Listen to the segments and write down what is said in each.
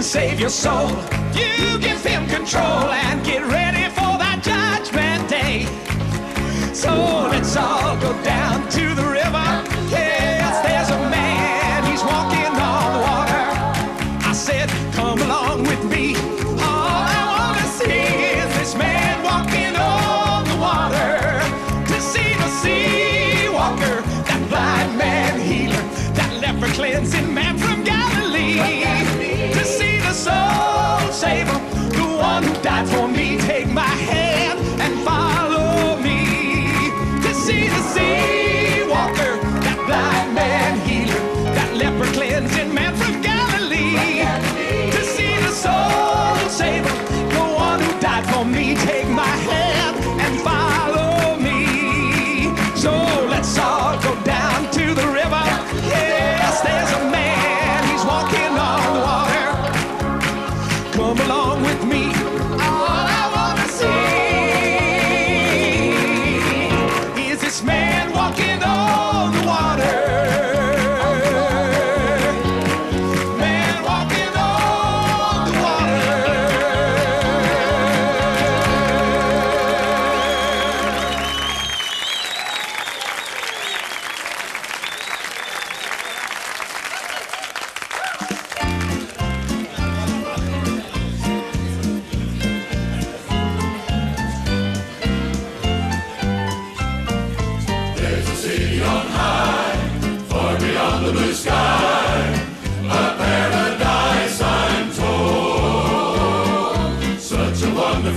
can save your soul. You give him control and get ready for that judgment day. So let's all go down to the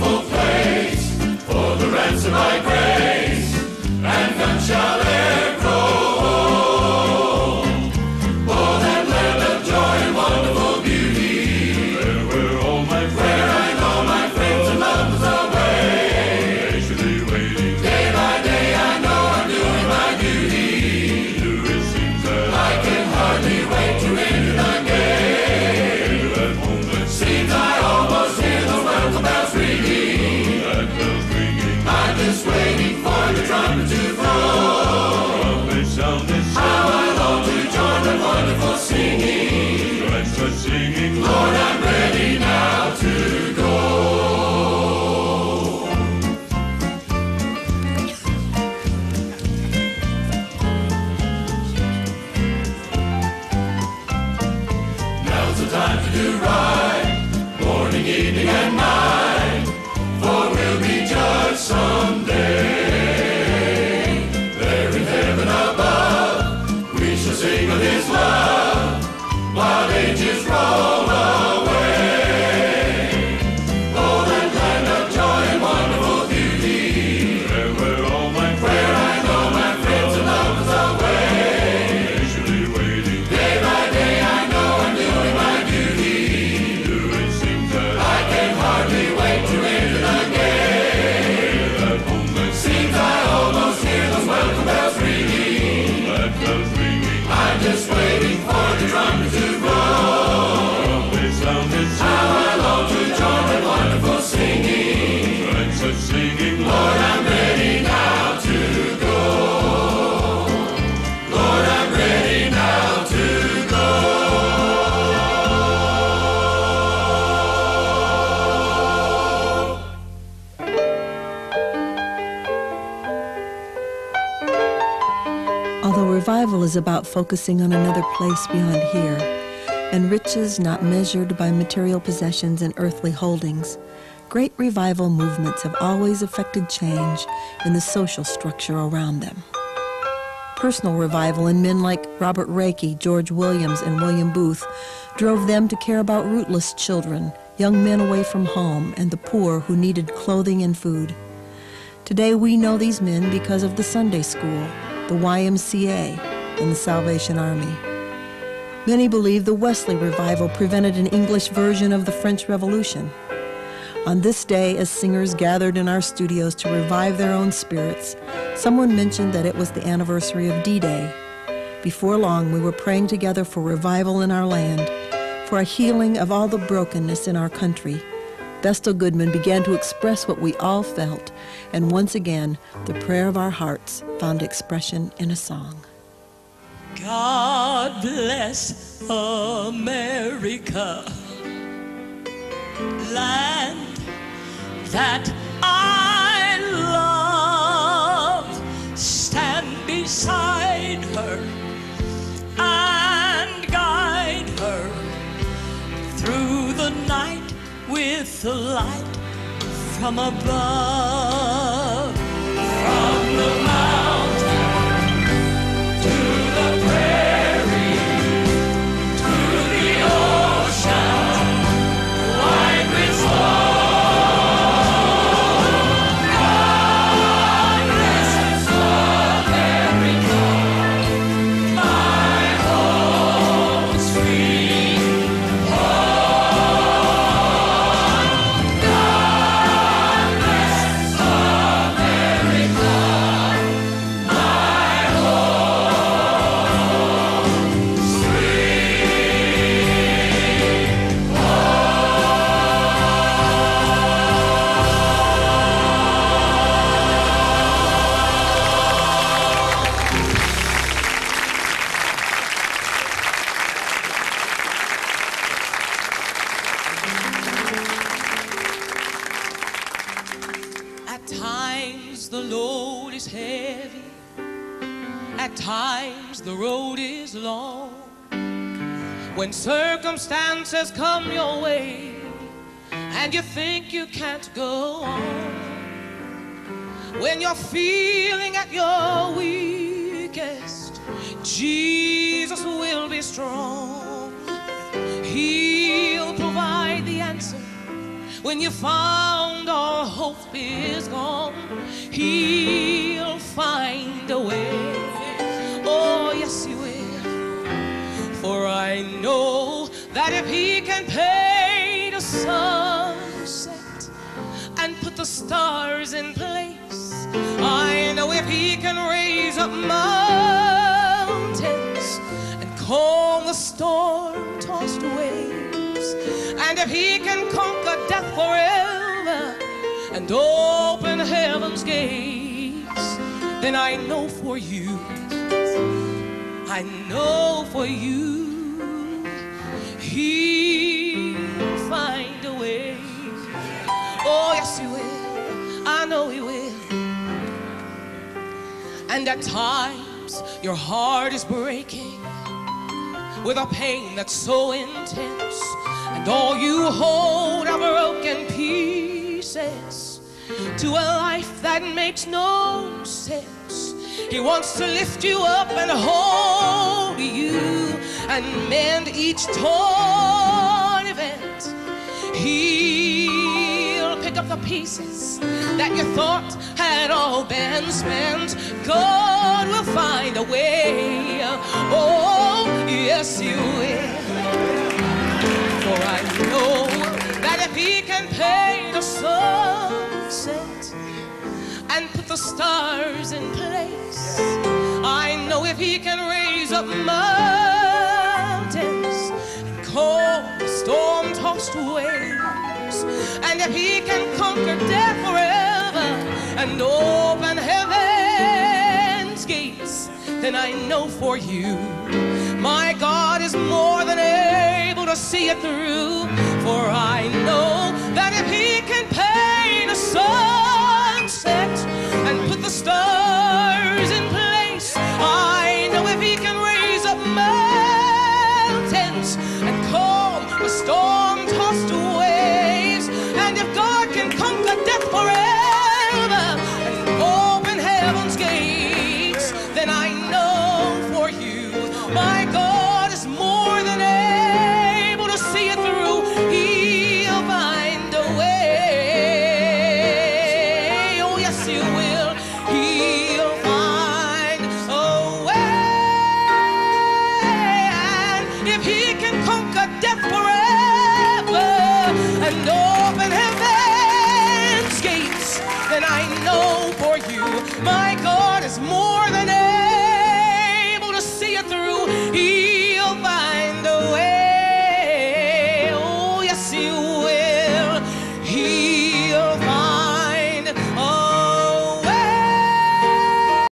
wonderful place for the ransom I grace, time to do right, morning, evening, and night, for we'll be judged someday. Is about focusing on another place beyond here, and riches not measured by material possessions and earthly holdings, great revival movements have always affected change in the social structure around them. Personal revival in men like Robert Raikes, George Williams, and William Booth drove them to care about rootless children, young men away from home, and the poor who needed clothing and food. Today we know these men because of the Sunday School, the YMCA, and the Salvation Army. Many believe the Wesley revival prevented an English version of the French Revolution. On this day, as singers gathered in our studios to revive their own spirits, someone mentioned that it was the anniversary of D Day. Before long, we were praying together for revival in our land, for a healing of all the brokenness in our country. Vestal Goodman began to express what we all felt, and once again, the prayer of our hearts found expression in a song. God bless America. land that I love. Stand beside her and guide her through the night with the light from above. When circumstances come your way and you think you can't go on. When you're feeling at your weakest, Jesus will be strong. He'll provide the answer when you found all hope is gone, he'll find a way. I know that if he can paint a sunset and put the stars in place, I know if he can raise up mountains and calm the storm tossed waves, and if he can conquer death forever and open heaven's gates, then I know for you, I know for you, he'll find a way. Oh, yes, he will. I know he will. And at times your heart is breaking with a pain that's so intense, and all you hold are broken pieces to a life that makes no sense. He wants to lift you up and hold and mend each torn event. He'll pick up the pieces that you thought had all been spent. God will find a way. Oh, yes, He will. For I know that if He can paint a sunset and put the stars in place, I know if He can raise up mountains storm-tossed and if He can conquer death forever and open heaven's gates, then I know for you, my God is more than able to see it through. For I know that if He can paint a sunset and put the stars My God is more.